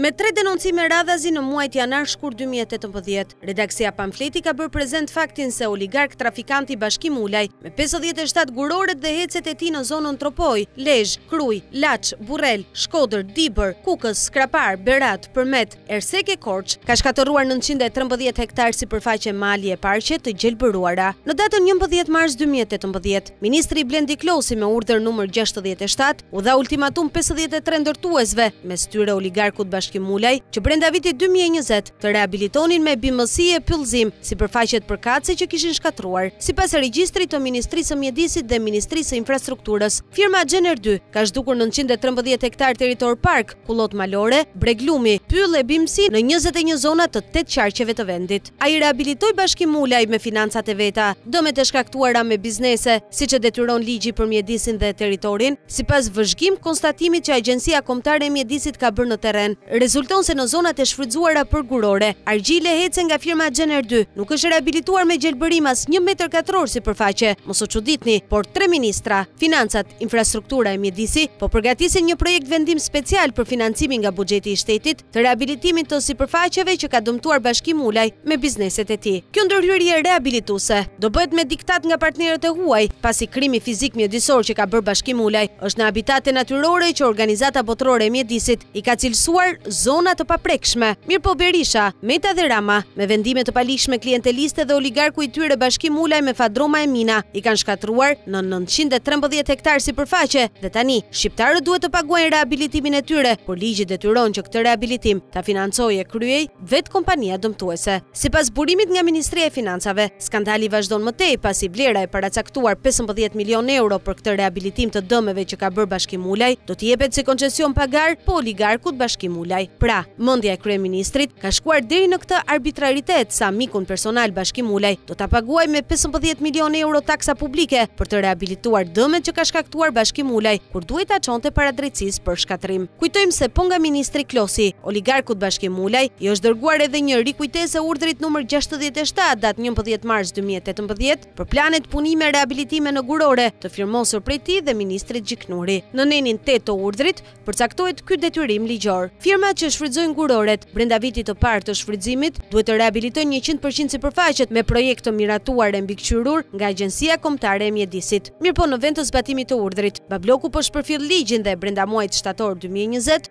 Me tre denoncime radhazi në muajt janar shkurt 2018, redaksia Pamfleti ka bërë prezent faktin se oligark trafikanti Bashkim Ulaj me 57 guroret dhe HEC-et e tij në zonën Tropojë, Lezhë, Krujë, Laç, Burrel, Shkodër, Dibër, Kukës, Skrapar, Berat, Përmet, Ersekë, Korçë ka shkatërruar nëntëqind e trembëdhjetë hektarë sipërfaqe mali e parqe të gjelbëruara. Në datën njëmbëdhjetë mars dy mijë e tetëmbëdhjetë, ministri Blendi Klosi me urdhër numër gjashtëdhjetë e shtatë u dha ultimatum pesëdhjetë e tre ndërtuesve, mes tyre oligarkut Bashkim Ulaj, që brenda vitit dy mijë e njëzet të rehabilitonin me bimësi e pyllëzim sipërfaqet përkatëse që kishin shkatërruar. Sipas regjistrit të Ministrisë së Mjedisit dhe Ministrisë së Infrastrukturës, firma Gener dy ka zhdukur nëntëqind e trembëdhjetë hektarë territor park, kullotë malore, breg lumi, pyll e bimësi në njëzet e një zona të tetë qarqeve të vendit. A i rehabilitoi Bashkim Ulaj me financat e veta, dëmet e shkaktuara me biznese, siç e detyron ligji për mjedisin dhe territorin, sipas vëzhgim konstatimit që Agjencia Kombëtare e Mjedisit ka bërë në terren, rezulton se në zonat e shfrytëzuara për gurore, argjilë e HEC-e nga firma Gener 2, nuk është rehabilituar me gjelbërim as një metër katror sipërfaqe, mos u çuditni, por tre ministra, financat, Infrastruktura e Mjedisi po përgatisin një projekt vendim special për financimin nga buxheti i shtetit të rehabilitimit të sipërfaqeve që ka dëmtuar Bashkim Ulaj me bizneset e tij. Kjo ndërhyrje rehabilituese do bëhet me diktat nga partnerët e huaj, pasi krimi fizik mjedisor që ka bërë Bashkim Ulaj është në habitatet natyrore që Organizata Botërore e Mjedisit i ka cilësuar zona të paprekshme. Mirëpo Berisha, Meta dhe Rama, me vendime të paligjshme klienteliste dhe oligarku i tyre Bashkim Ulaj me fadroma e mina, i kanë shkatërruar në 913 hektarë sipërfaqe dhe tani, shqiptarët duhet të paguajnë rehabilitimin e tyre, por ligji detyron që këtë rehabilitim ta financojë e kryejë vetë kompania dëmtuese. Sipas burimit nga Ministria e Financave, skandali vazhdon më tej pasi vlera e paracaktuar pesëmbëdhjetë milionë euro për këtë rehabilitim të dëmeve që ka bërë Bashkim Ulaj, do t'i jepet si koncesion paguar po oligarkut Bashkim Ulaj. Pra, mendja e kryeministrit ka shkuar deri në këtë arbitraritet sa mikun personal Bashkim Ulaj do ta paguajë me pesëmbëdhjetë milionë euro taksa publike për të rehabilituar dëmet që ka shkaktuar Bashkim Ulaj kur duhej ta çonte para drejtësisë për shkatërrim. Kujtojmë se po nga ministri Klosi, Oligarkut Bashkim Ulaj i është dërguar edhe një rikujtesë e urdhrit numër gjashtëdhjetë e shtatë datë njëmbëdhjetë mars dy mijë e tetëmbëdhjetë për planet punime e rehabilitime në gurore, të firmosur prej tij dhe ministrit Gjiknuri. Në nenin tetë të urdhrit, përcaktohet ky detyrim ligjor. Firmat që shfrytëzojnë guroret, brenda vitit të parë të shfrytëzimit, duhet të rehabilitojnë njëqind për qind sipërfaqet me projekt të miratuar e mbikëqyrur nga Agjencia Kombëtare e Mjedisit. Mirëpo në vend të zbatimit të urdhrit, Babloku po shpërfill ligjin dhe, brenda muajit shtator dy mijë e njëzet,